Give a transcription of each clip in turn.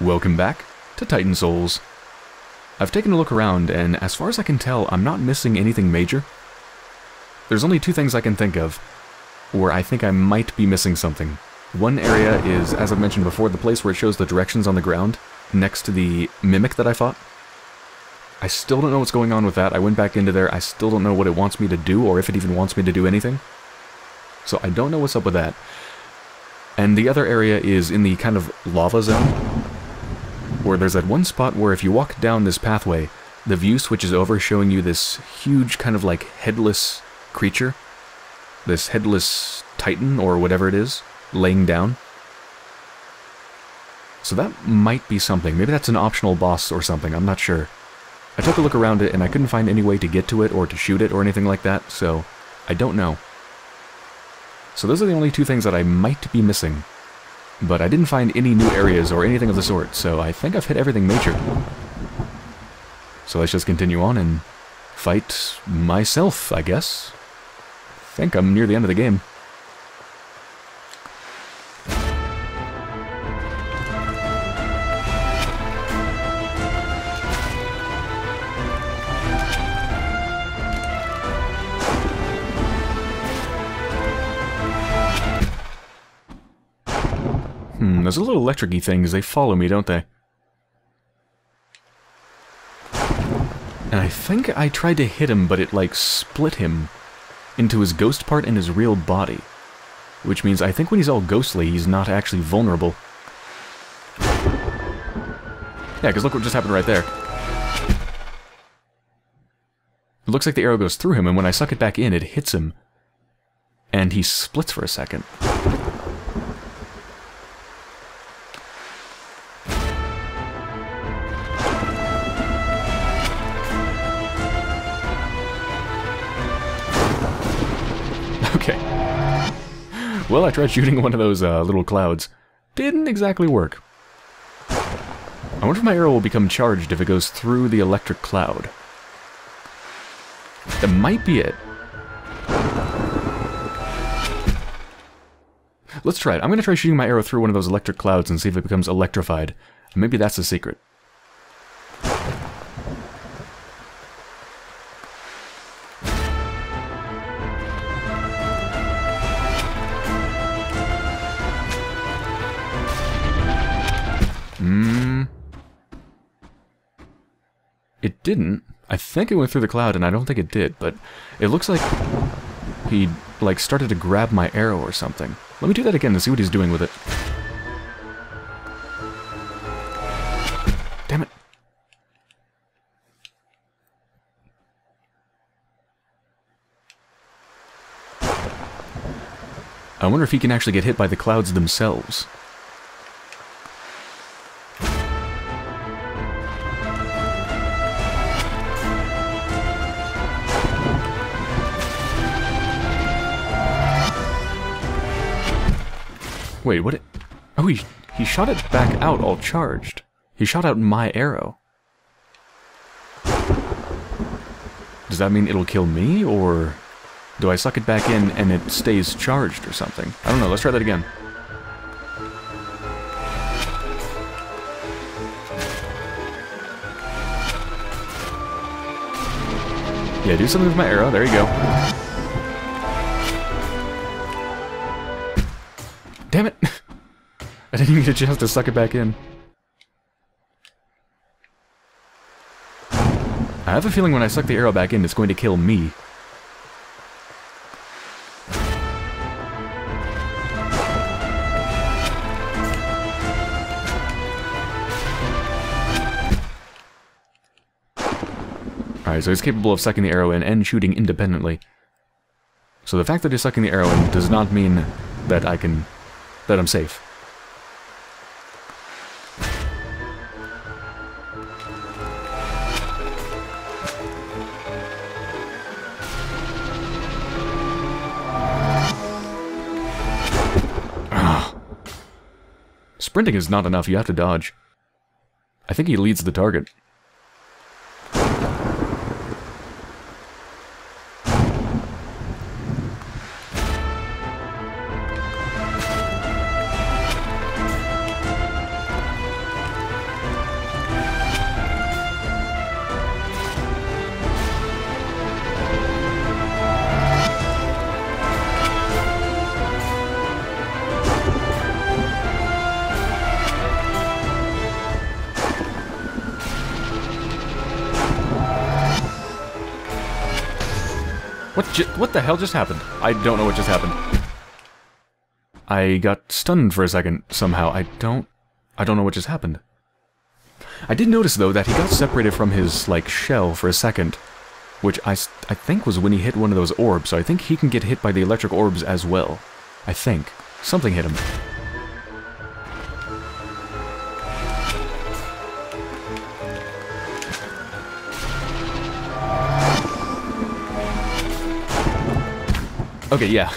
Welcome back to Titan Souls. I've taken a look around, and as far as I can tell, I'm not missing anything major. There's only two things I can think of where I think I might be missing something. One area is, as I've mentioned before, the place where it shows the directions on the ground, next to the Mimic that I fought. I still don't know what's going on with that. I went back into there, I still don't know what it wants me to do, or if it even wants me to do anything. So I don't know what's up with that. And the other area is in the kind of lava zone, where there's that one spot where if you walk down this pathway, the view switches over showing you this huge kind of like headless creature. This headless titan, or whatever it is, laying down. So that might be something. Maybe that's an optional boss or something, I'm not sure. I took a look around it and I couldn't find any way to get to it or to shoot it or anything like that, so I don't know. So those are the only two things that I might be missing. But I didn't find any new areas or anything of the sort, so I think I've hit everything major. So let's just continue on and fight myself, I guess. I think I'm near the end of the game. Those little electric-y things, they follow me, don't they? And I think I tried to hit him, but it, like, split him into his ghost part and his real body. Which means I think when he's all ghostly, he's not actually vulnerable. Yeah, because look what just happened right there. It looks like the arrow goes through him, and when I suck it back in, it hits him. And he splits for a second. Well, I tried shooting one of those uh, little clouds. Didn't exactly work. I wonder if my arrow will become charged if it goes through the electric cloud. That might be it. Let's try it. I'm going to try shooting my arrow through one of those electric clouds and see if it becomes electrified. Maybe that's the secret. Didn't. I think it went through the cloud, and I don't think it did, but it looks like he, like, started to grab my arrow or something. Let me do that again and see what he's doing with it. Damn it. I wonder if he can actually get hit by the clouds themselves. Wait, what? Oh, he, he shot it back out all charged. He shot out my arrow. Does that mean it'll kill me, or do I suck it back in and it stays charged or something? I don't know, let's try that again. Yeah, do something with my arrow, there you go. Damn it! I didn't even get a chance to suck it back in. I have a feeling when I suck the arrow back in, it's going to kill me. Alright, so he's capable of sucking the arrow in and shooting independently. So the fact that he's sucking the arrow in does not mean that I can... that I'm safe. Ah. Sprinting is not enough, you have to dodge. I think he leads the target. What what the hell just happened? I don't know what just happened. I got stunned for a second, somehow. I don't... I don't know what just happened. I did notice, though, that he got separated from his, like, shell for a second. Which I, I think was when he hit one of those orbs, so I think he can get hit by the electric orbs as well. I think. Something hit him. Okay, yeah.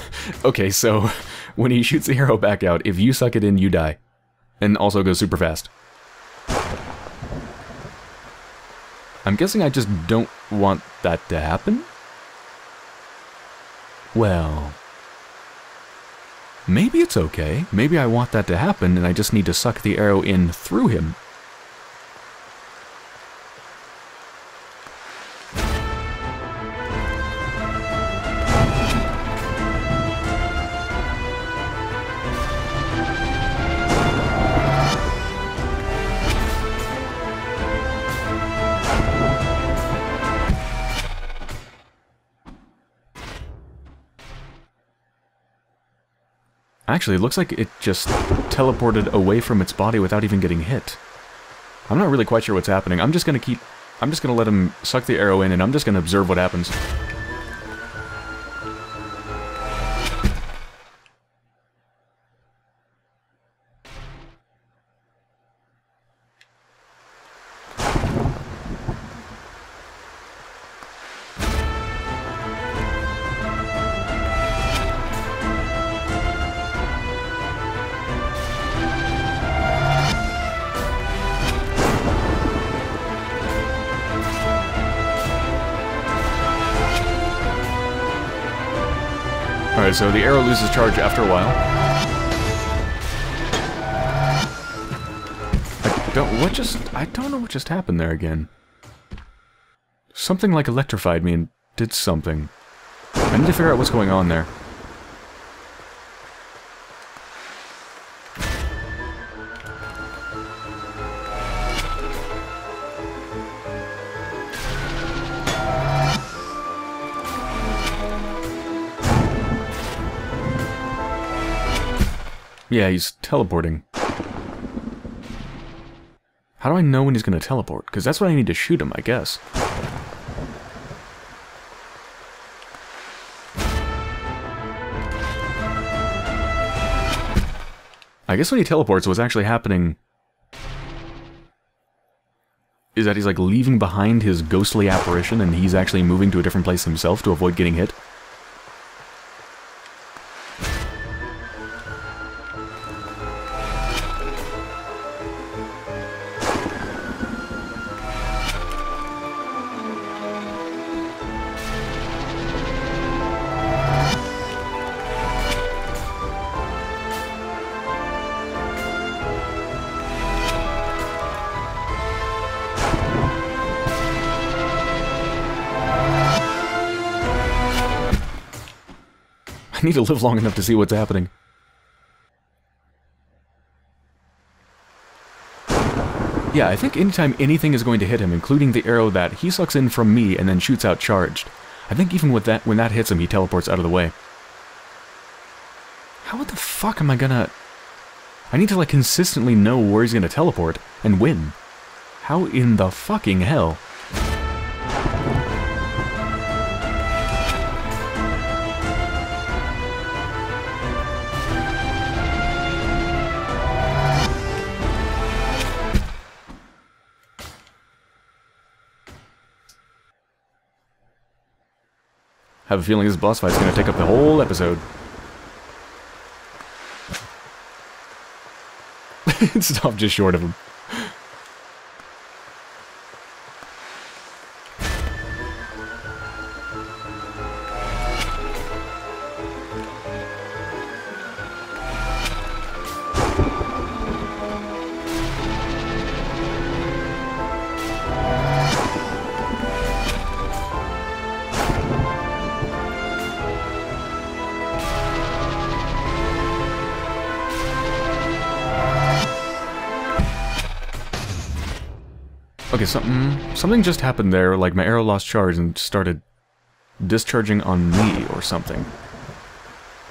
Okay, so when he shoots the arrow back out, if you suck it in, you die. And also goes super fast. I'm guessing I just don't want that to happen? Well... Maybe it's okay. Maybe I want that to happen and I just need to suck the arrow in through him. Actually, it looks like it just teleported away from its body without even getting hit. I'm not really quite sure what's happening. I'm just gonna keep... I'm just gonna let him suck the arrow in, and I'm just gonna observe what happens. Alright, so the arrow loses charge after a while. I don't... What just... I don't know what just happened there again. Something like electrified me and did something. I need to figure out what's going on there. Yeah, he's teleporting. How do I know when he's going to teleport? Because that's what I need to shoot him, I guess. I guess when he teleports, what's actually happening is that he's like leaving behind his ghostly apparition and he's actually moving to a different place himself to avoid getting hit. I need to live long enough to see what's happening. Yeah, I think anytime anything is going to hit him, including the arrow that he sucks in from me and then shoots out charged, I think even with that, when that hits him, he teleports out of the way. How the fuck am I gonna... I need to, like, consistently know where he's gonna teleport, and when. How in the fucking hell? Have a feeling this boss fight is going to take up the whole episode. Stop just short of him. Something just happened there, like my arrow lost charge and started discharging on me or something.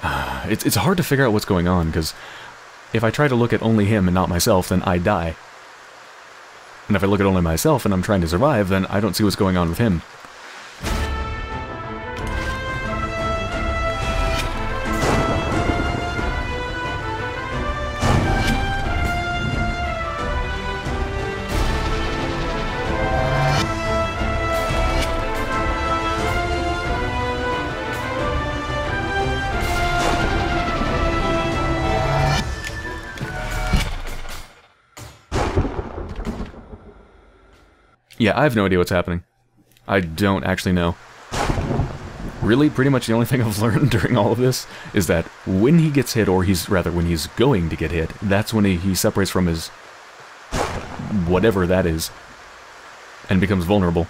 It's, it's hard to figure out what's going on, because if I try to look at only him and not myself, then I die. And if I look at only myself and I'm trying to survive, then I don't see what's going on with him. I have no idea what's happening. I don't actually know. Really, pretty much the only thing I've learned during all of this is that when he gets hit, or he's rather when he's going to get hit, that's when he, he separates from his whatever that is and becomes vulnerable.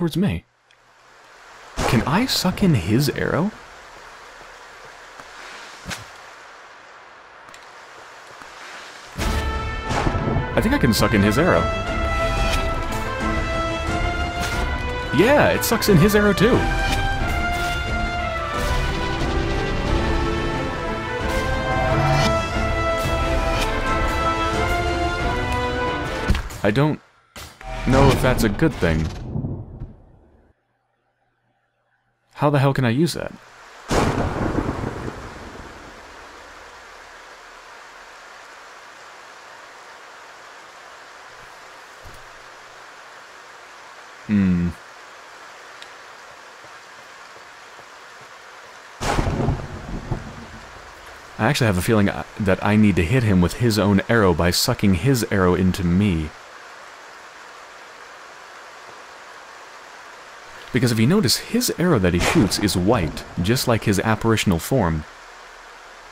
Towards me? Can I suck in his arrow? I think I can suck in his arrow. Yeah, it sucks in his arrow too. I don't know if that's a good thing. How the hell can I use that? Hmm. I actually have a feeling uh, that I need to hit him with his own arrow by sucking his arrow into me. Because if you notice, his arrow that he shoots is white, just like his apparitional form.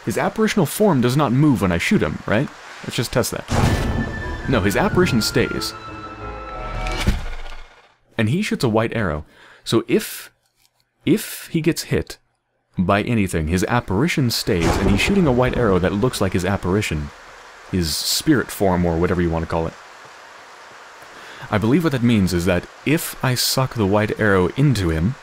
His apparitional form does not move when I shoot him, right? Let's just test that. No, his apparition stays. And he shoots a white arrow. So if if he gets hit by anything, his apparition stays, and he's shooting a white arrow that looks like his apparition. His spirit form, or whatever you want to call it. I believe what that means is that if I suck the white arrow into him,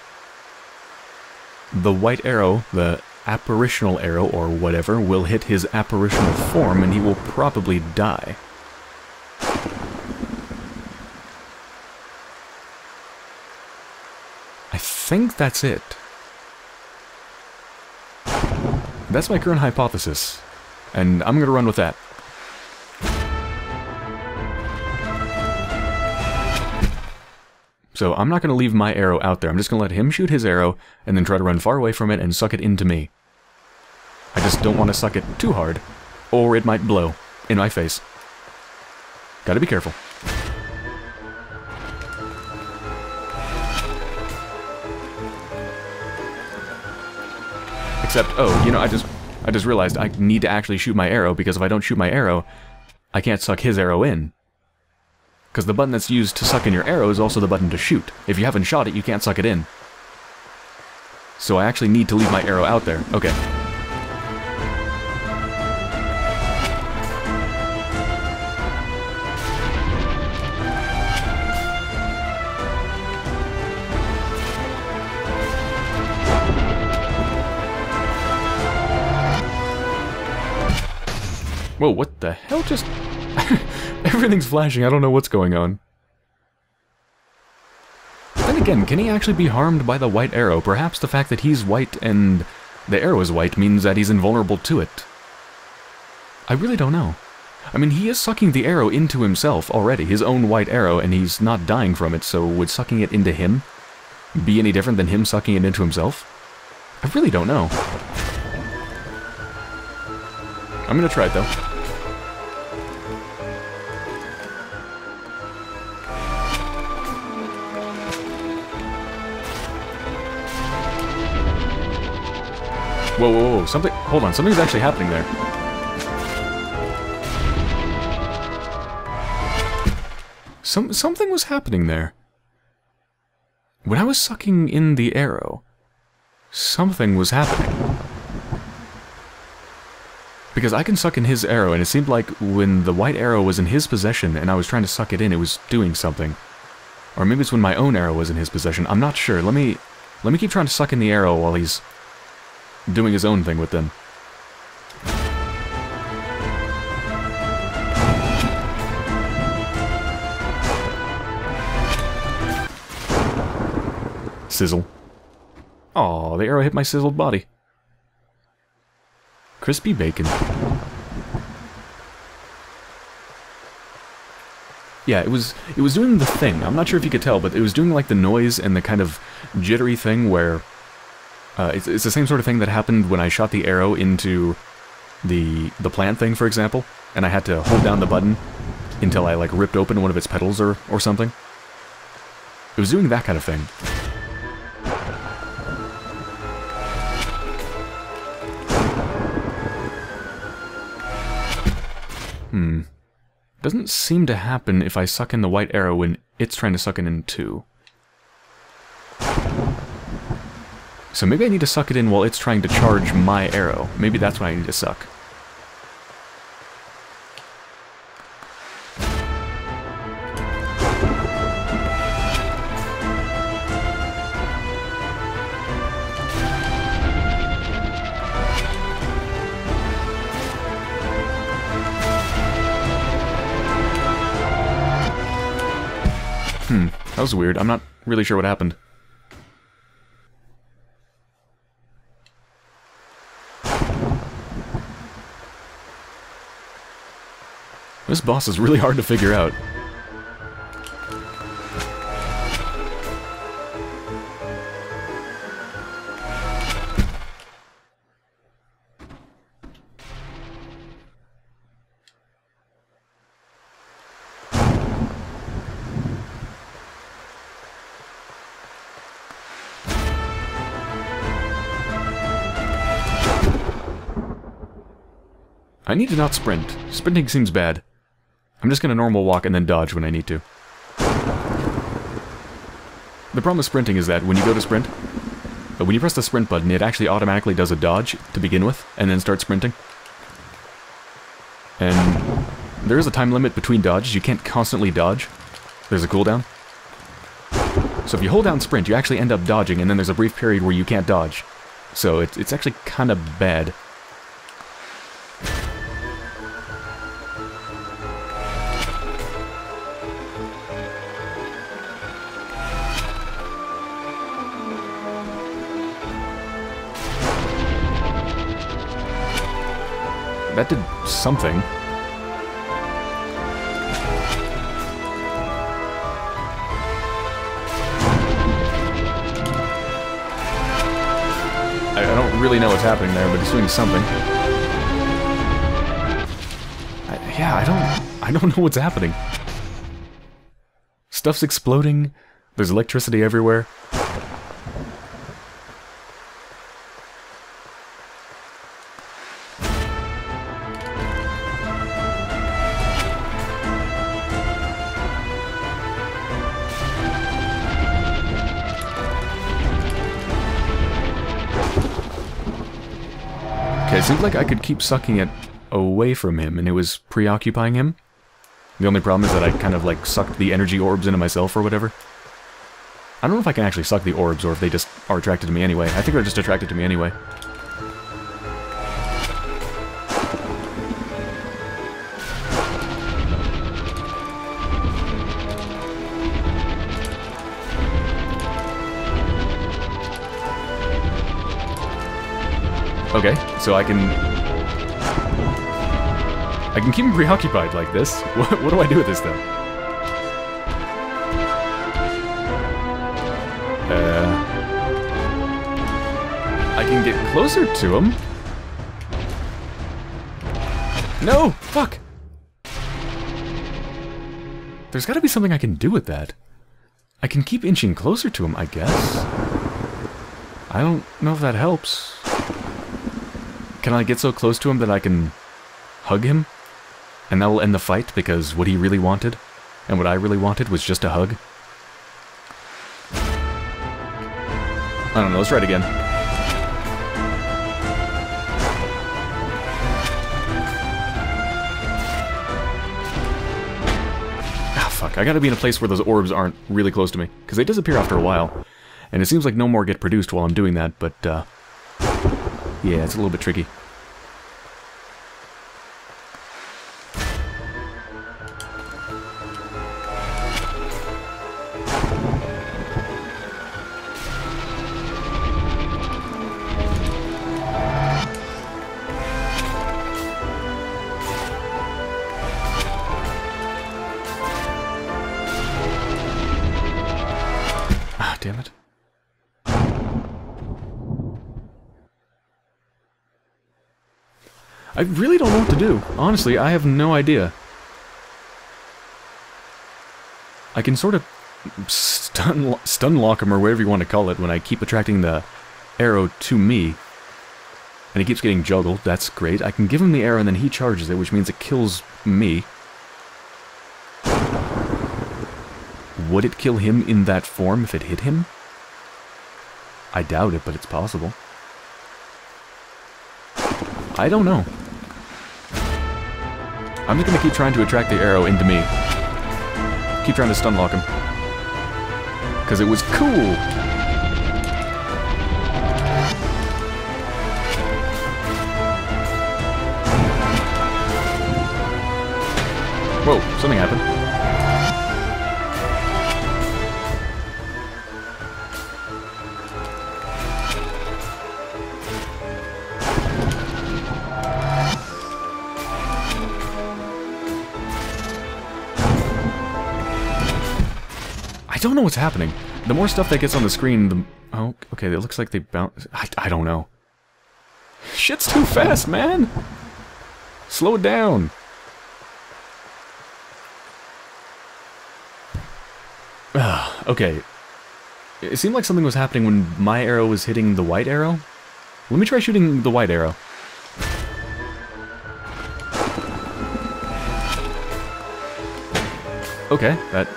the white arrow, the apparitional arrow or whatever, will hit his apparitional form and he will probably die. I think that's it. That's my current hypothesis, and I'm going to run with that. So I'm not going to leave my arrow out there. I'm just going to let him shoot his arrow and then try to run far away from it and suck it into me. I just don't want to suck it too hard, or it might blow in my face. Gotta be careful. Except, oh, you know, I just I just realized I need to actually shoot my arrow because if I don't shoot my arrow, I can't suck his arrow in. Because the button that's used to suck in your arrow is also the button to shoot. If you haven't shot it, you can't suck it in. So I actually need to leave my arrow out there. Okay. The hell just... Everything's flashing, I don't know what's going on. Then again, can he actually be harmed by the white arrow? Perhaps the fact that he's white and the arrow is white means that he's invulnerable to it. I really don't know. I mean, he is sucking the arrow into himself already, his own white arrow, and he's not dying from it, so would sucking it into him be any different than him sucking it into himself? I really don't know. I'm gonna try it, though. Whoa, whoa, whoa, something, hold on, something's actually happening there. Some something was happening there. When I was sucking in the arrow, something was happening. Because I can suck in his arrow, and it seemed like when the white arrow was in his possession and I was trying to suck it in, it was doing something. Or maybe it's when my own arrow was in his possession. I'm not sure. Let me let me keep trying to suck in the arrow while he's doing his own thing with them. Sizzle. Aw, the arrow hit my sizzled body. Crispy bacon. Yeah, it was it was doing the thing. I'm not sure if you could tell, but it was doing like the noise and the kind of jittery thing where uh, it's, it's the same sort of thing that happened when I shot the arrow into the the plant thing, for example, and I had to hold down the button until I like ripped open one of its petals or or something. It was doing that kind of thing. Hmm. Doesn't seem to happen if I suck in the white arrow when it's trying to suck it in too. So maybe I need to suck it in while it's trying to charge my arrow. Maybe that's what I need to suck. Hmm, that was weird. I'm not really sure what happened. This boss is really hard to figure out. I need to not sprint. Sprinting seems bad. I'm just gonna normal walk and then dodge when I need to. The problem with sprinting is that when you go to sprint, when you press the sprint button, it actually automatically does a dodge to begin with, and then starts sprinting. And there is a time limit between dodges. You can't constantly dodge. There's a cooldown. So if you hold down sprint, you actually end up dodging, and then there's a brief period where you can't dodge. So it, it's actually kind of bad. That did something. I, I don't really know what's happening there, but it's doing something. I, yeah, I don't... I don't know what's happening. Stuff's exploding. There's electricity everywhere. Seemed like I could keep sucking it away from him, and it was preoccupying him. The only problem is that I kind of, like, sucked the energy orbs into myself or whatever. I don't know if I can actually suck the orbs, or if they just are attracted to me anyway. I think they're just attracted to me anyway. Okay, so I can... I can keep him preoccupied like this. What, what do I do with this, though? Uh... I can get closer to him. No! Fuck! There's gotta be something I can do with that. I can keep inching closer to him, I guess. I don't know if that helps. Can I get so close to him that I can hug him? And that will end the fight because what he really wanted And what I really wanted was just a hug. I don't know, let's try it again. Ah, fuck. I gotta be in a place where those orbs aren't really close to me, because they disappear after a while. And it seems like no more get produced while I'm doing that, but, uh... Yeah, it's a little bit tricky. Ah, I really don't know what to do. Honestly, I have no idea. I can sort of stun, stun lock him or whatever you want to call it when I keep attracting the arrow to me. And he keeps getting juggled. That's great. I can give him the arrow and then he charges it, which means it kills me. Would it kill him in that form if it hit him? I doubt it, but it's possible. I don't know. I'm just gonna keep trying to attract the arrow into me. Keep trying to stun lock him. Because it was cool! Whoa, something happened. Don't know what's happening. The more stuff that gets on the screen, the... Oh, okay, it looks like they bounce... I, I don't know. Shit's too fast, man! Slow it down! Ah, okay. It seemed like something was happening when my arrow was hitting the white arrow. Let me try shooting the white arrow. Okay, that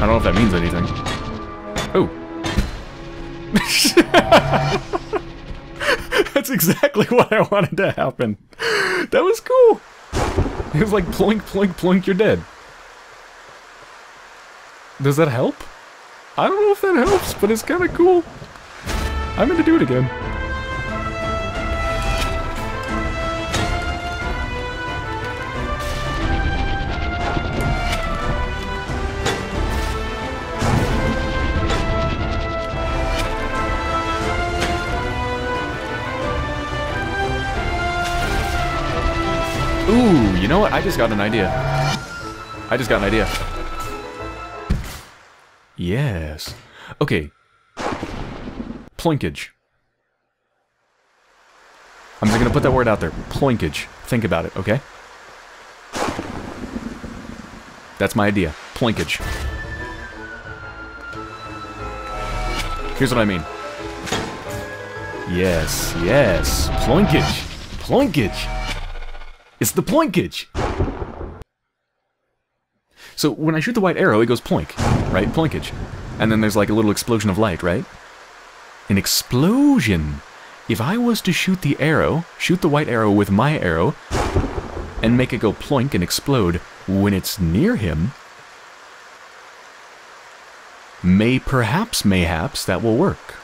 I don't know if that means anything. Oh. That's exactly what I wanted to happen. That was cool. It was like ploink, ploink, ploink, you're dead. Does that help? I don't know if that helps, but it's kind of cool. I'm gonna do it again. Know what? I just got an idea. I just got an idea. Yes. Okay. Ploinkage. I'm just gonna put that word out there. Ploinkage. Think about it, okay? That's my idea. Ploinkage. Here's what I mean. Yes, yes. Ploinkage. Ploinkage. It's the ploinkage! So when I shoot the white arrow, it goes ploink, right? Ploinkage. And then there's like a little explosion of light, right? An explosion! If I was to shoot the arrow, shoot the white arrow with my arrow, and make it go ploink and explode when it's near him, may perhaps, mayhaps, that will work.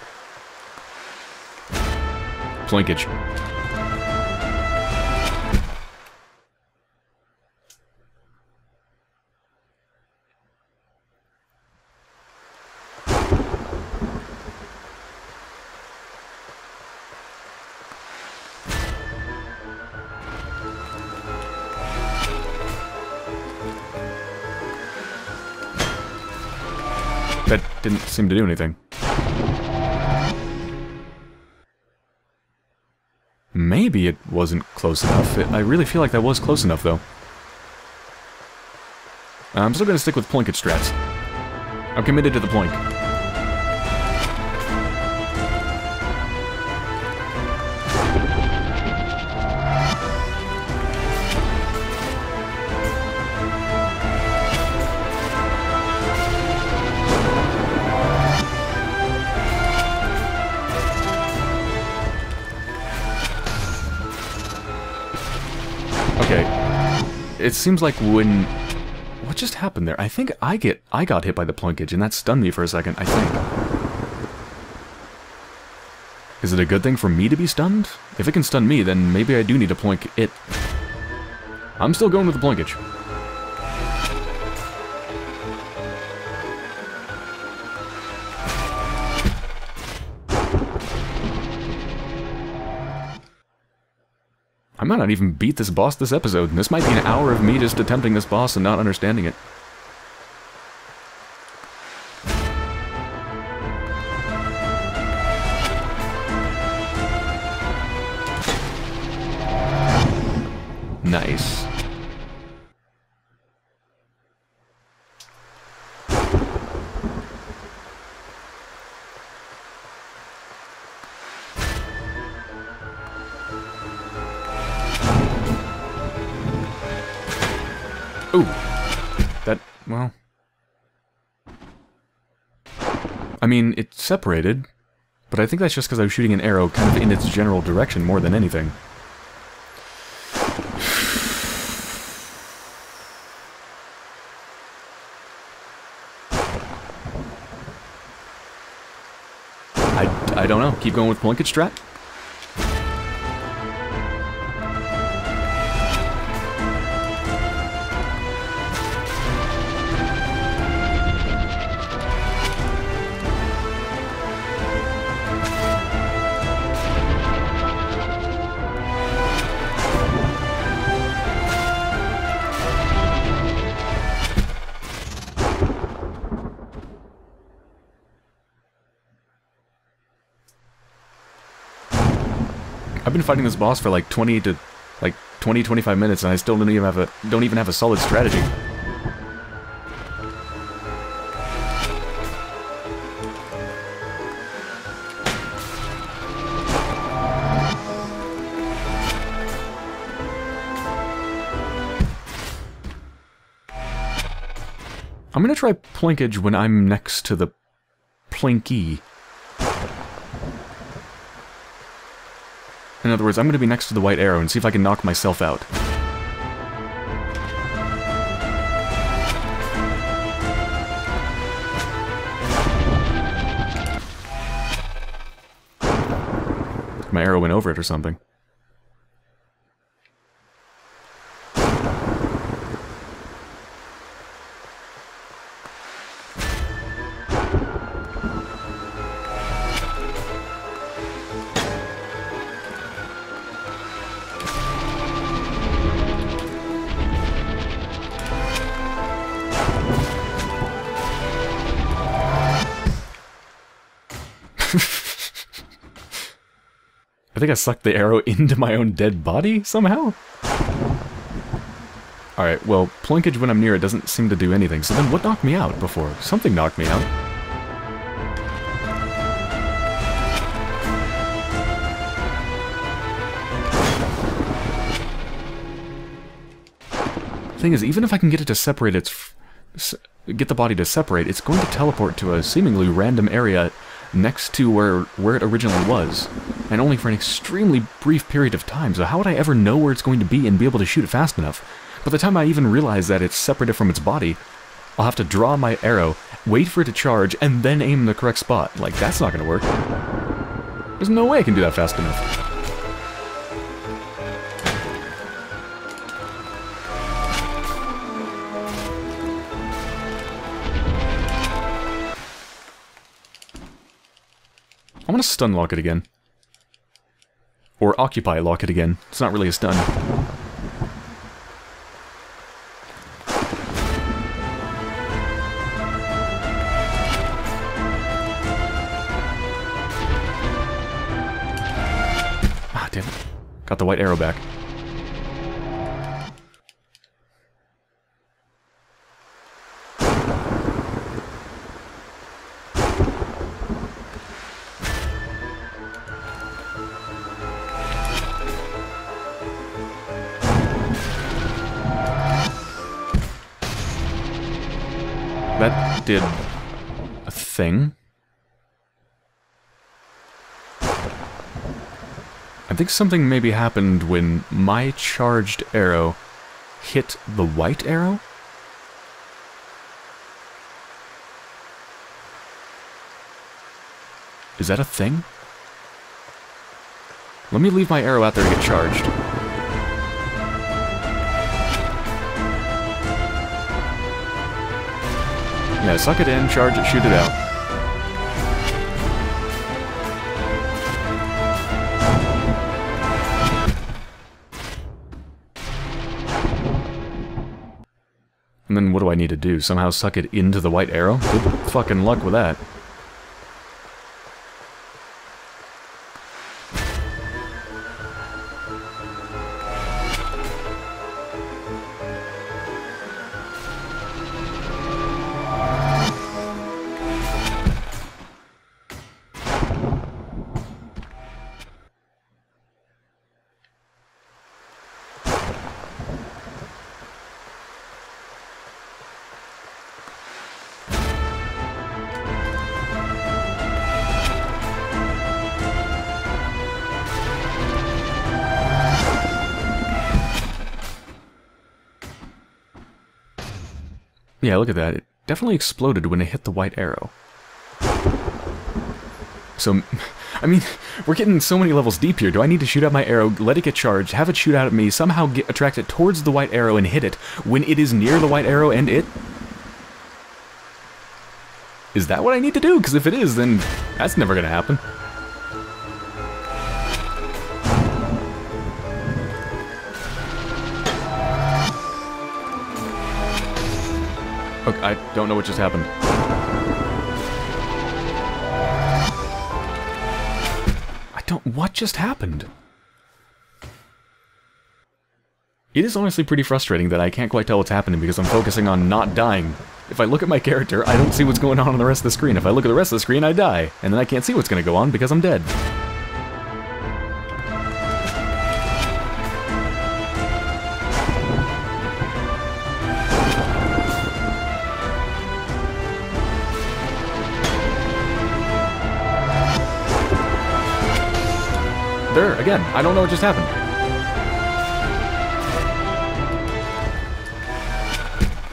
Ploinkage. Didn't seem to do anything. Maybe it wasn't close enough. It, I really feel like that was close enough, though. I'm still gonna stick with Ploinkage strats. I'm committed to the Ploink. It seems like when... What just happened there? I think I get I got hit by the ploinkage, and that stunned me for a second, I think. Is it a good thing for me to be stunned? If it can stun me, then maybe I do need to ploink it. I'm still going with the ploinkage. I might not even beat this boss this episode, this might be an hour of me just attempting this boss and not understanding it. Mean, it separated, but I think that's just because I was shooting an arrow kind of in its general direction more than anything. I, I don't know. Keep going with Ploinkage strat? Been fighting this boss for like 20 to like 20 25 minutes and I still don't even have a don't even have a solid strategy. I'm gonna try Ploinkage when I'm next to the Plinky. In other words, I'm going to be next to the white arrow and see if I can knock myself out. My arrow went over it or something. Think I sucked the arrow into my own dead body somehow? Alright, well, ploinkage when I'm near it doesn't seem to do anything, so then what knocked me out before? Something knocked me out. Thing is, even if I can get it to separate its... get the body to separate, it's going to teleport to a seemingly random area next to where, where it originally was, and only for an extremely brief period of time, so how would I ever know where it's going to be and be able to shoot it fast enough? By the time I even realize that it's separated from its body, I'll have to draw my arrow, wait for it to charge, and then aim in the correct spot. Like, that's not going to work. There's no way I can do that fast enough. I want to stun lock it again. Or occupy lock it again. It's not really a stun. Ah, damn it. Got the white arrow back. Did a thing. I think something maybe happened when my charged arrow hit the white arrow? Is that a thing? Let me leave my arrow out there to get charged. Yeah, suck it in, charge it, shoot it out. And then what do I need to do? Somehow suck it into the white arrow? Good fucking luck with that. Yeah, look at that. It definitely exploded when it hit the white arrow. So, I mean, we're getting so many levels deep here. Do I need to shoot out my arrow, let it get charged, have it shoot out at me, somehow get, attract it towards the white arrow and hit it when it is near the white arrow and it? Is that what I need to do? Because if it is, then that's never going to happen. Don't know what just happened. I don't... What just happened? It is honestly pretty frustrating that I can't quite tell what's happening because I'm focusing on not dying. If I look at my character, I don't see what's going on on the rest of the screen. If I look at the rest of the screen, I die. And then I can't see what's going to go on because I'm dead. Again, I don't know what just happened.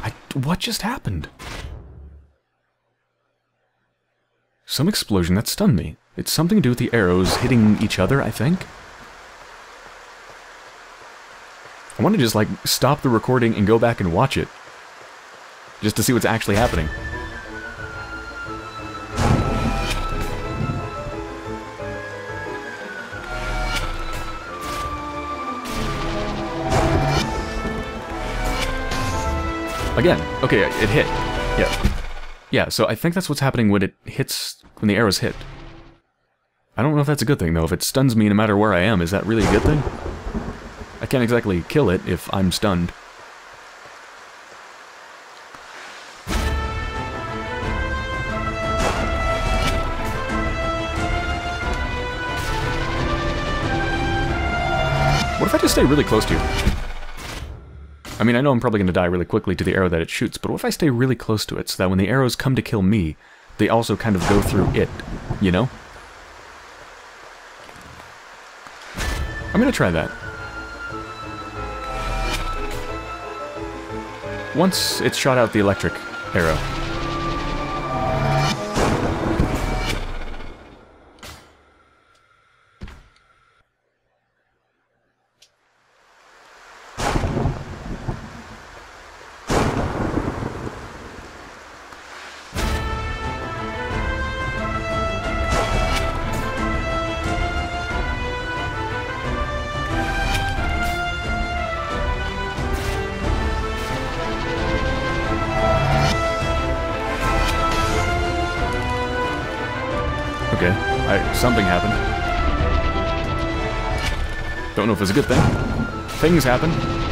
I, what just happened? Some explosion that stunned me. It's something to do with the arrows hitting each other, I think? I want to just, like, stop the recording and go back and watch it. Just to see what's actually happening. Again, okay, it hit. Yeah. Yeah, so I think that's what's happening when it hits, when the arrows hit. I don't know if that's a good thing, though. If it stuns me no matter where I am, is that really a good thing? I can't exactly kill it if I'm stunned. What if I just stay really close to you? I mean, I know I'm probably going to die really quickly to the arrow that it shoots, but what if I stay really close to it so that when the arrows come to kill me, they also kind of go through it, you know? I'm going to try that. Once it's shot out the electric arrow. It's a good thing. Things happen.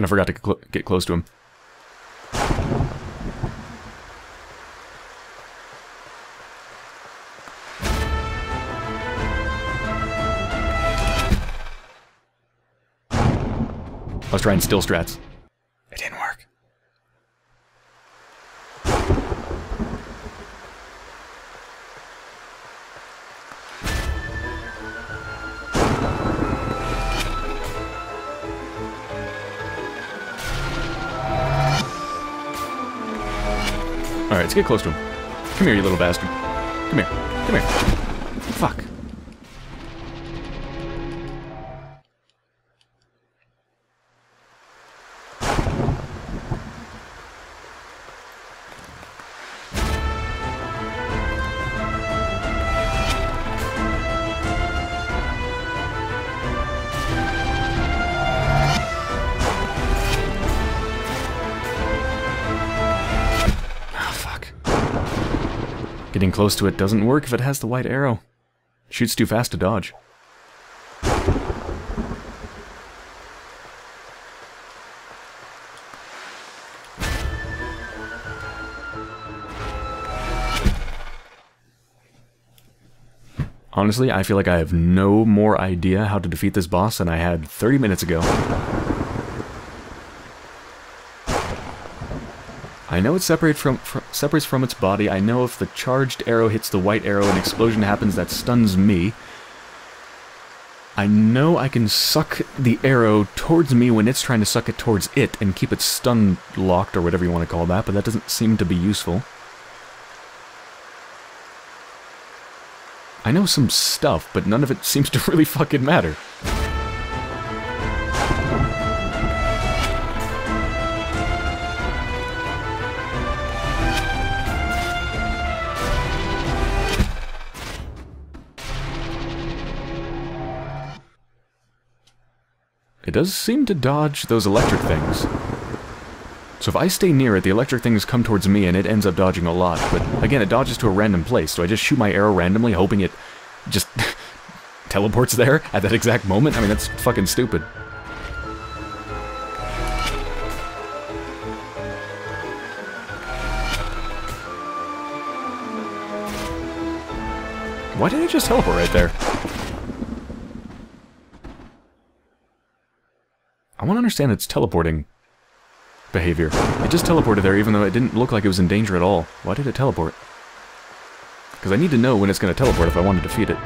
Kind of forgot to cl get close to him. I was trying still strats. Let's get close to him. Come here, you little bastard. Come here. Come here. Close to it doesn't work if it has the white arrow. shoots too fast to dodge. Honestly, I feel like I have no more idea how to defeat this boss than I had 30 minutes ago. I know it separates from, from, separates from its body. I know if the charged arrow hits the white arrow, an explosion happens that stuns me. I know I can suck the arrow towards me when it's trying to suck it towards it and keep it stun locked or whatever you want to call that, but that doesn't seem to be useful. I know some stuff, but none of it seems to really fucking matter. It does seem to dodge those electric things. So if I stay near it, the electric things come towards me and it ends up dodging a lot. But again, it dodges to a random place. Do I just shoot my arrow randomly, hoping it just teleports there at that exact moment? I mean, that's fucking stupid. Why did it just teleport right there? I want to understand its teleporting behavior. It just teleported there even though it didn't look like it was in danger at all. Why did it teleport? Because I need to know when it's going to teleport if I want to defeat it.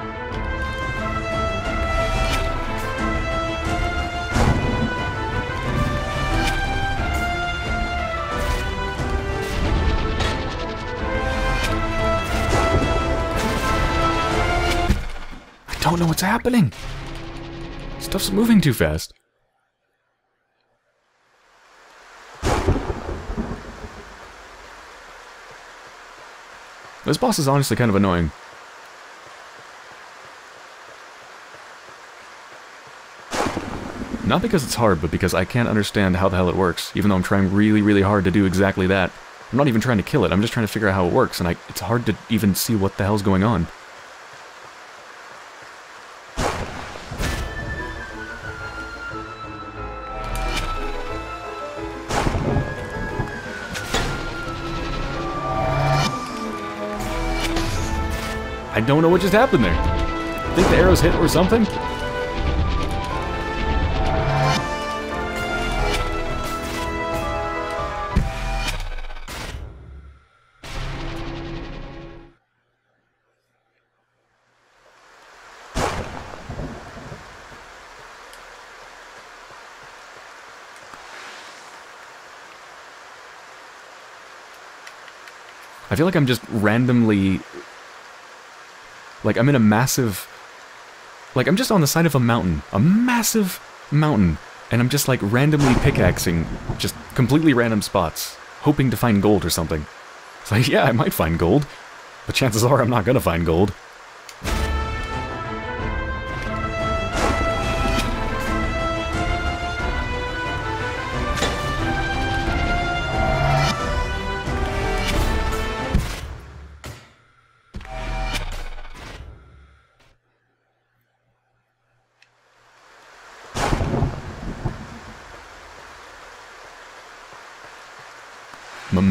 I don't know what's happening! Stuff's moving too fast. This boss is honestly kind of annoying. Not because it's hard, but because I can't understand how the hell it works, even though I'm trying really, really hard to do exactly that. I'm not even trying to kill it, I'm just trying to figure out how it works, and I, it's hard to even see what the hell's going on. Don't know what just happened there. I think the arrows hit or something? I feel like I'm just randomly like, I'm in a massive... Like, I'm just on the side of a mountain. A massive mountain. And I'm just, like, randomly pickaxing just completely random spots, hoping to find gold or something. It's like, yeah, I might find gold, but chances are I'm not gonna find gold.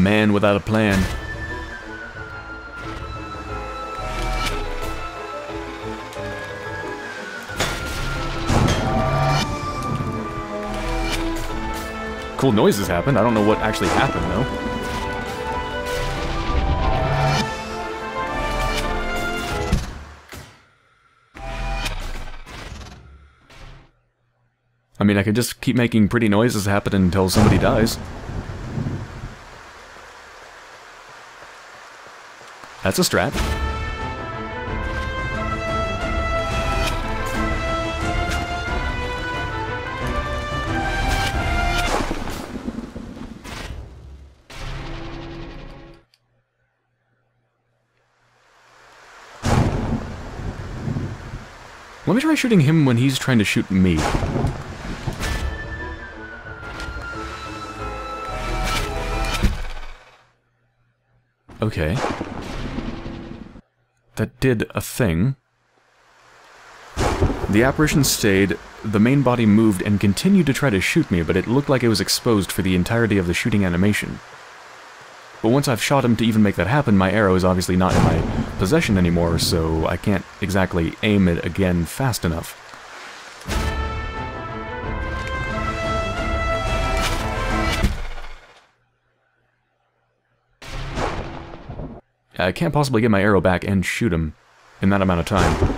Man without a plan. Cool noises happened. I don't know what actually happened, though. I mean, I could just keep making pretty noises happen until somebody dies. That's a strat. Let me try shooting him when he's trying to shoot me. Okay. Did a thing. The apparition stayed, the main body moved and continued to try to shoot me, but it looked like it was exposed for the entirety of the shooting animation. But once I've shot him to even make that happen, my arrow is obviously not in my possession anymore, so I can't exactly aim it again fast enough. I can't possibly get my arrow back and shoot him in that amount of time.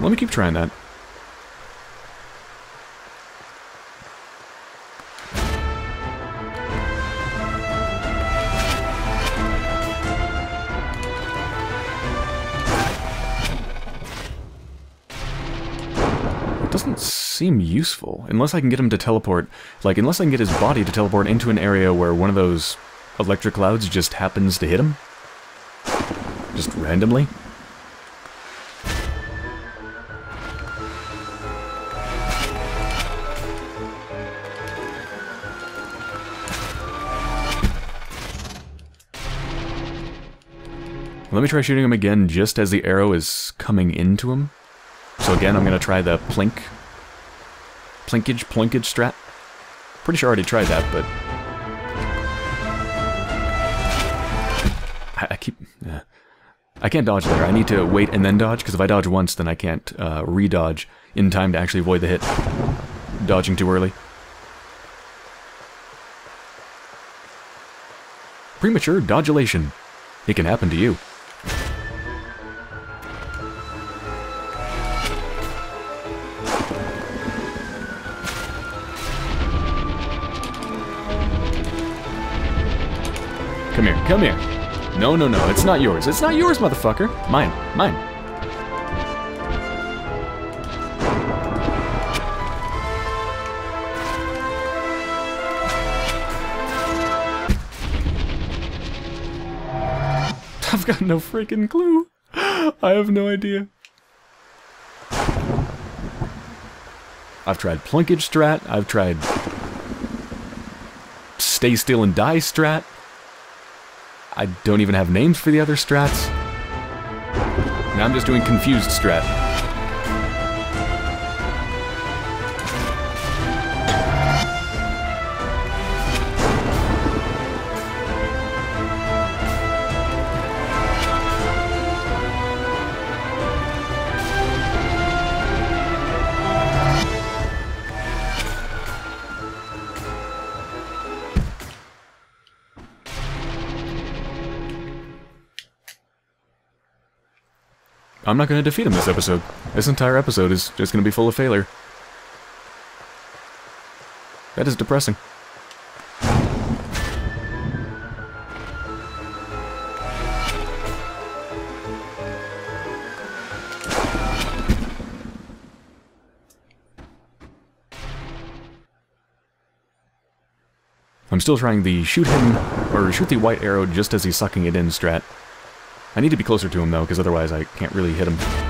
Let me keep trying that. Useful. Unless I can get him to teleport, like, unless I can get his body to teleport into an area where one of those electric clouds just happens to hit him. Just randomly. Let me try shooting him again just as the arrow is coming into him. So again, I'm going to try the ploink ploinkage, ploinkage strat. Pretty sure I already tried that, but... I, I keep... Yeah. I can't dodge there. I need to wait and then dodge, because if I dodge once, then I can't uh, re-dodge in time to actually avoid the hit. Dodging too early. Premature dodulation. It can happen to you. Come here, come here. No, no, no, it's not yours. It's not yours, motherfucker. Mine, mine. I've got no freaking clue. I have no idea. I've tried ploinkage Strat. I've tried Stay Still and Die Strat. I don't even have names for the other strats. Now I'm just doing confused strat. I'm not going to defeat him this episode. This entire episode is just going to be full of failure. That is depressing. I'm still trying the shoot him, or shoot the white arrow just as he's sucking it in strat. I need to be closer to him, though, because otherwise I can't really hit him.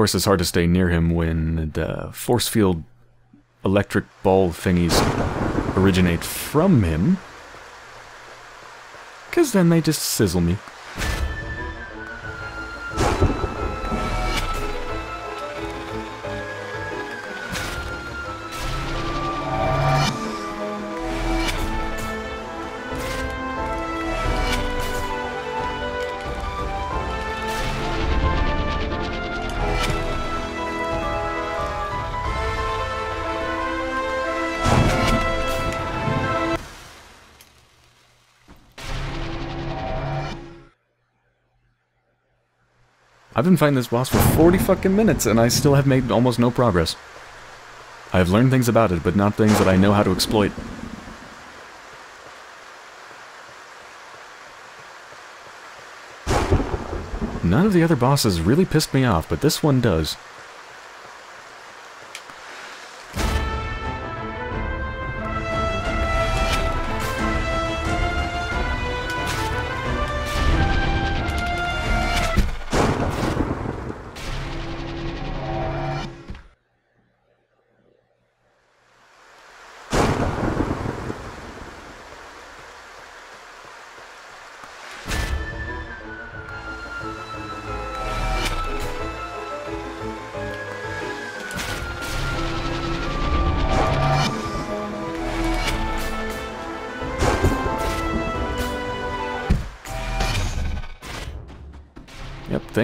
Course, it's hard to stay near him when the force field electric ball thingies originate from him. Because then they just sizzle me. Been fighting this boss for 40 fucking minutes and I still have made almost no progress. I have learned things about it, but not things that I know how to exploit. None of the other bosses really pissed me off, but this one does.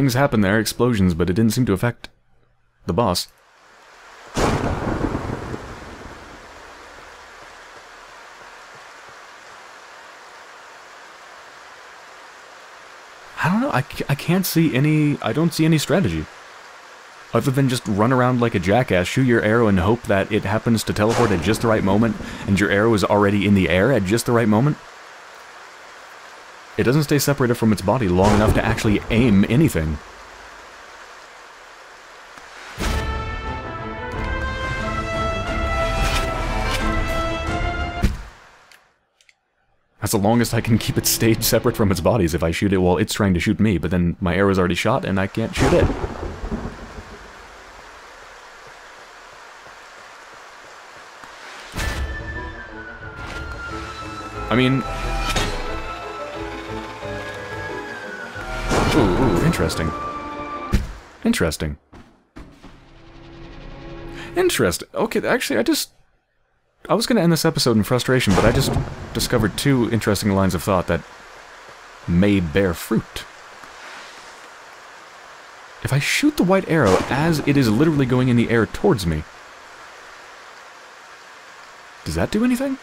Things happen there, explosions, but it didn't seem to affect the boss. I don't know, I, I can't see any, I don't see any strategy. Other than just run around like a jackass, shoot your arrow and hope that it happens to teleport at just the right moment, and your arrow is already in the air at just the right moment. It doesn't stay separated from its body long enough to actually aim anything. That's the longest I can keep it stayed separate from its bodies if I shoot it while it's trying to shoot me, but then my arrow's already shot and I can't shoot it. I mean... Ooh, ooh, interesting. Interesting. Interesting. Okay, actually, I just... I was going to end this episode in frustration, but I just discovered two interesting lines of thought that may bear fruit. If I shoot the white arrow as it is literally going in the air towards me, does that do anything?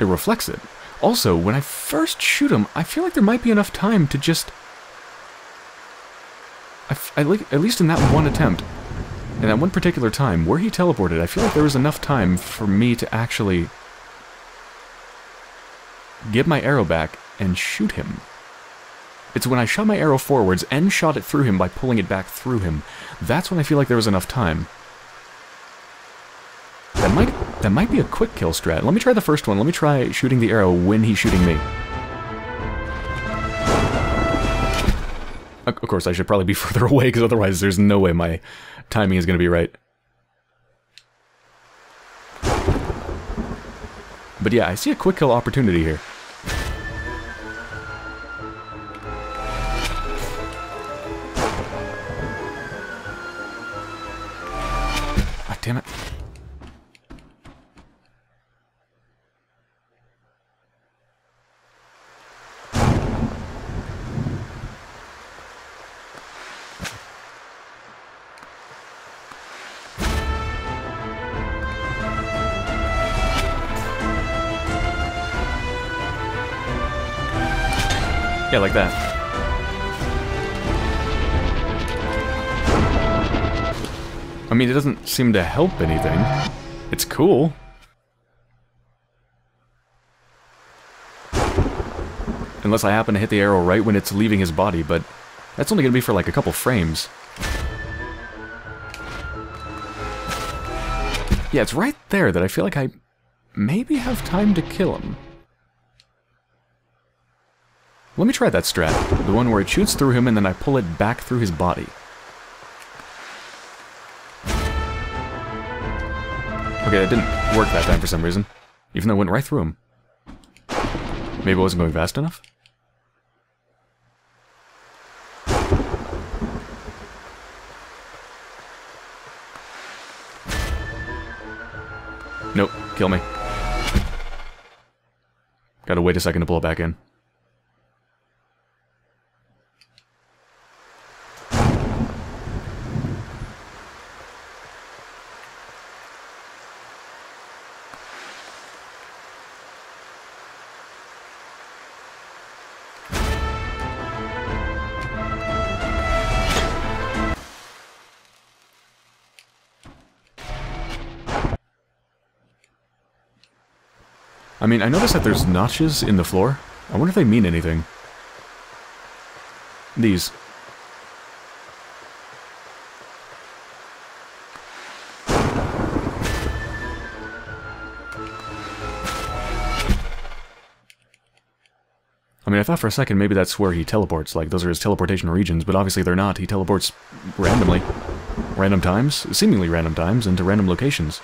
It reflects it. Also, when I first shoot him, I feel like there might be enough time to just... I, I, at least in that one attempt, in that one particular time, where he teleported, I feel like there was enough time for me to actually get my arrow back and shoot him. It's when I shot my arrow forwards and shot it through him by pulling it back through him. That's when I feel like there was enough time. That might that might be a quick kill strat. Let me try the first one. Let me try shooting the arrow when he's shooting me. Of course, I should probably be further away, because otherwise there's no way my timing is going to be right. But yeah, I see a quick kill opportunity here. Yeah, like that. I mean, it doesn't seem to help anything. It's cool. Unless I happen to hit the arrow right when it's leaving his body, but that's only going to be for like a couple frames. Yeah, it's right there that I feel like I maybe have time to kill him. Let me try that strat. The one where it shoots through him and then I pull it back through his body. Okay, that didn't work that time for some reason. Even though it went right through him. Maybe I wasn't going fast enough? Nope, kill me. Gotta wait a second to pull it back in. I mean, I noticed that there's notches in the floor. I wonder if they mean anything. These. I mean, I thought for a second maybe that's where he teleports, like those are his teleportation regions, but obviously they're not. He teleports randomly. Random times, seemingly random times, into random locations.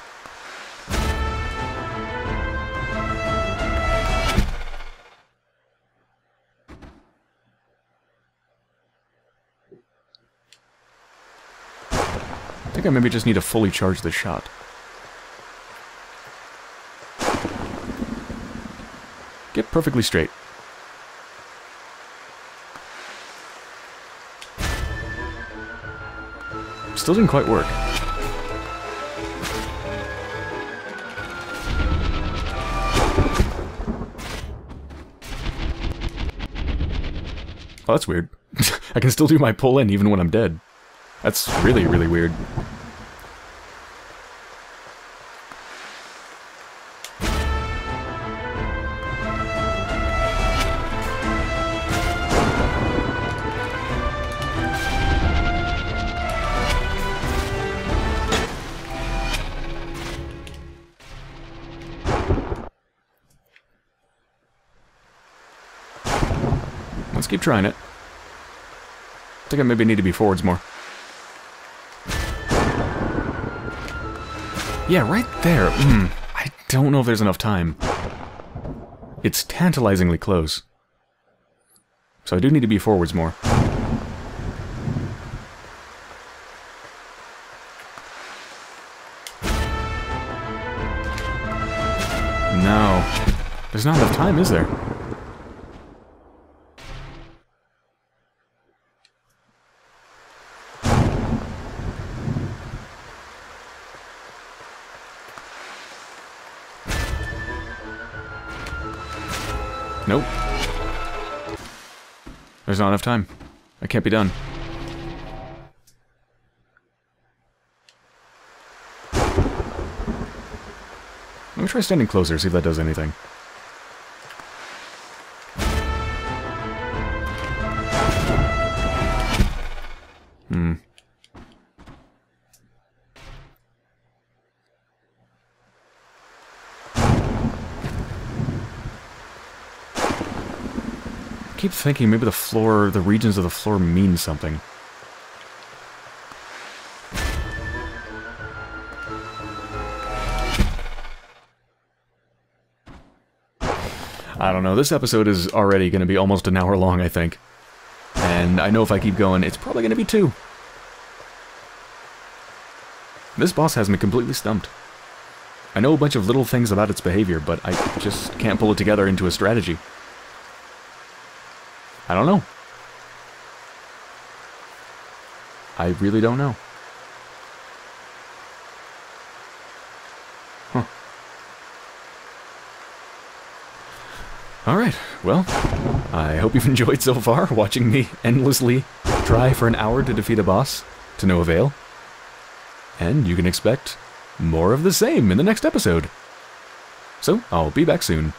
I maybe just need to fully charge the shot. Get perfectly straight. Still didn't quite work. Oh, that's weird. I can still do my pull in even when I'm dead. That's really, really weird. Trying it. I think I maybe need to be forwards more. Yeah, right there. Mm, I don't know if there's enough time. It's tantalizingly close. So I do need to be forwards more. No. There's not enough time, is there? Nope. There's not enough time. I can't be done. Let me try standing closer, see if that does anything. Keep thinking maybe the floor, the regions of the floor mean something. I don't know, this episode is already going to be almost an hour long, I think. And I know if I keep going, it's probably going to be two. This boss has me completely stumped. I know a bunch of little things about its behavior, but I just can't pull it together into a strategy. I don't know. I really don't know. Huh. Alright, well, I hope you've enjoyed so far, watching me endlessly try for an hour to defeat a boss, to no avail. And you can expect more of the same in the next episode. So, I'll be back soon.